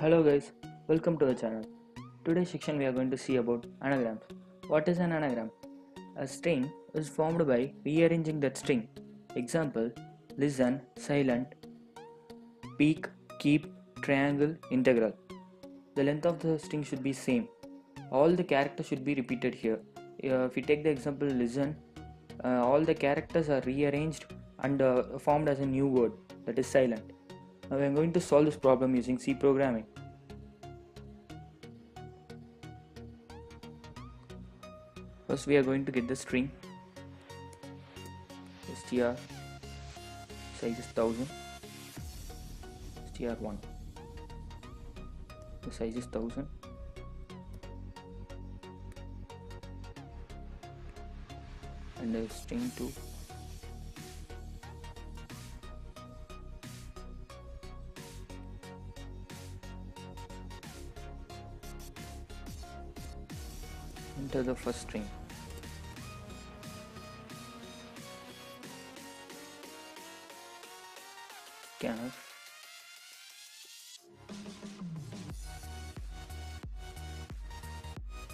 Hello guys, welcome to the channel. Today's section we are going to see about anagrams. What is an anagram? A string is formed by rearranging that string. Example, listen, silent, peek, keep, triangle, integral. The length of the string should be same. All the characters should be repeated here. Uh, if we take the example listen, uh, all the characters are rearranged and uh, formed as a new word that is silent. Now we are going to solve this problem using C programming. First we are going to get the string. Str size is 1000 str1 the size is 1000 and the string 2 the first string. Scanf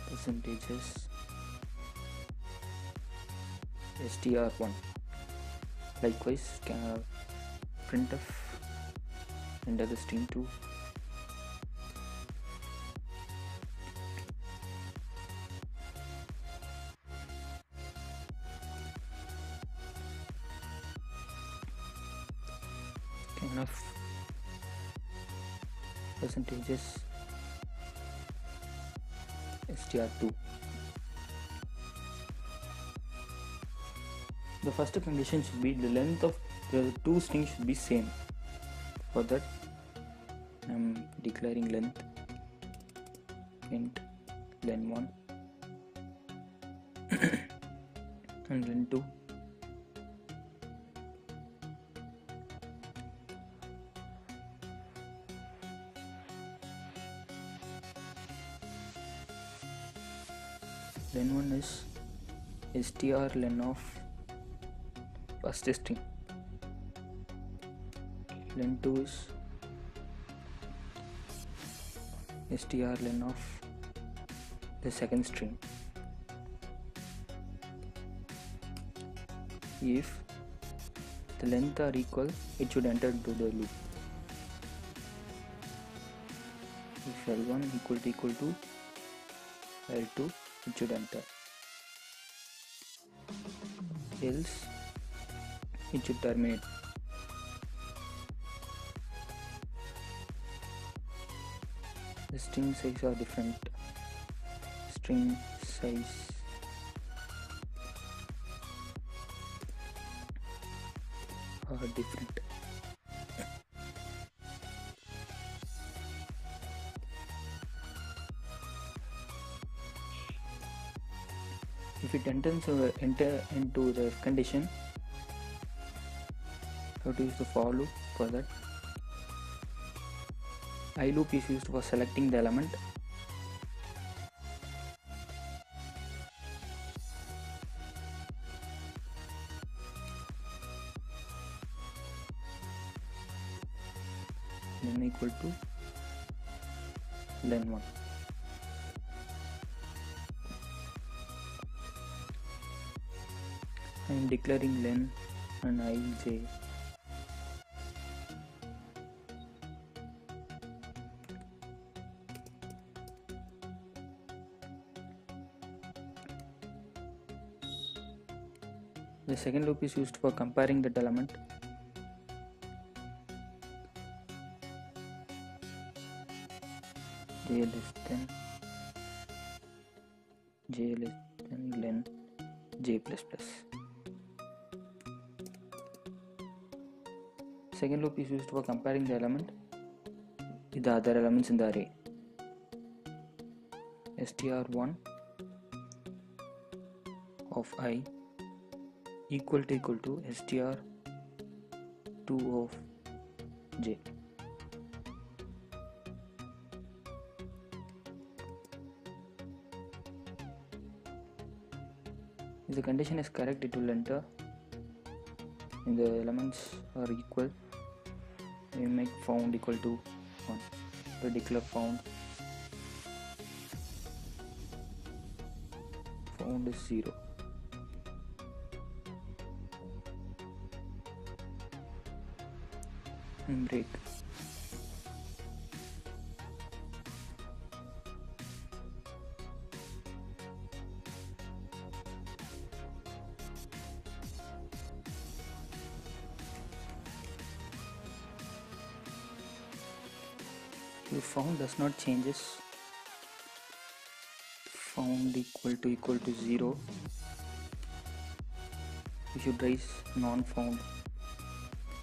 percentages. Str1 likewise scanf printf enter the string 2 of percentages. Str2 the first condition should be the length of the two strings should be same. For that i'm declaring length. Int len1 and len2 then one is str len of first string len 2 is str len of the second string. If the length are equal it should enter into the loop. If l1 equal to equal to l2 it should enter else it should terminate. The string size are different. String size are different if it enters enter into the condition how to use the for loop for that. I loop is used for selecting the element. Then equal to then 1 I am declaring len and ij the second loop is used for comparing that element. J less than j less than len j plus plus second loop is used for comparing the element with the other elements in the array. str1 of i equal to equal to str2 of j. If the condition is correct it will enter and the elements are equal we make found equal to 1 to declare found. Found is 0 and break if found does not changes found equal to equal to 0 you should raise non-found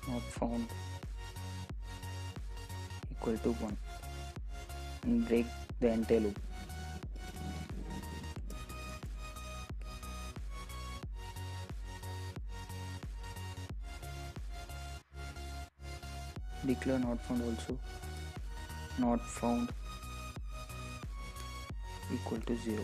not found equal to 1 and break the entire loop. Declare not found also not found equal to 0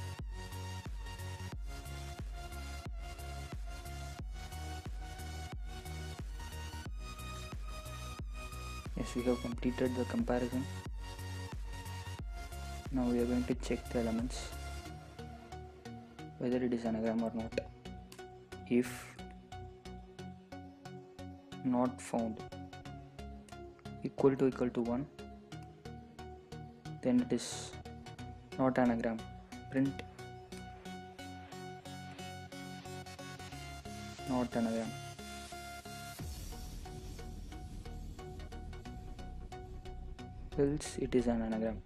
yes we have completed the comparison. Now we are going to check the elements whether it is anagram or not. If not found equal to equal to 1 then it is not anagram print. Not anagram. Else it is an anagram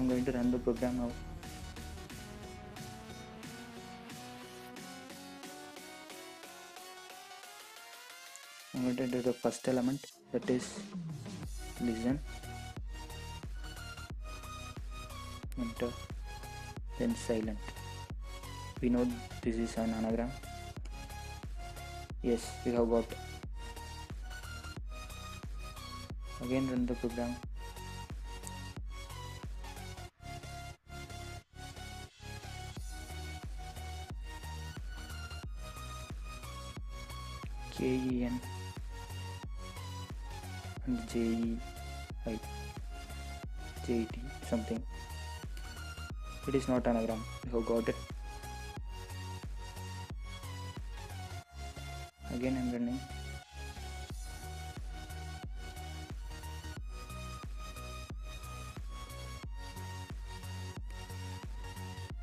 I'm going to run the program now. I'm going to enter the first element that is listen enter then silent. We know this is an anagram. Yes we have got. Again run the program KEN and JE I something. It is not anagram. You have got it. Again I'm running.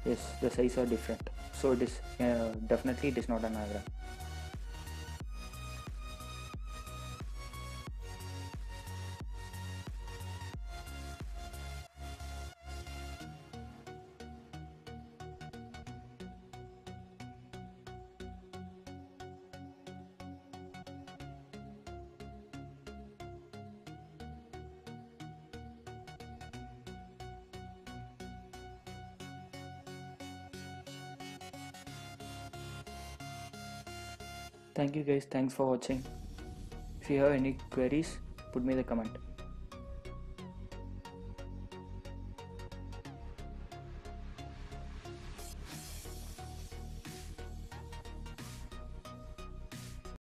Yes, the size are different. So it is uh, definitely it is not an anagram. Thank you guys. Thanks for watching. If you have any queries, put me the comment.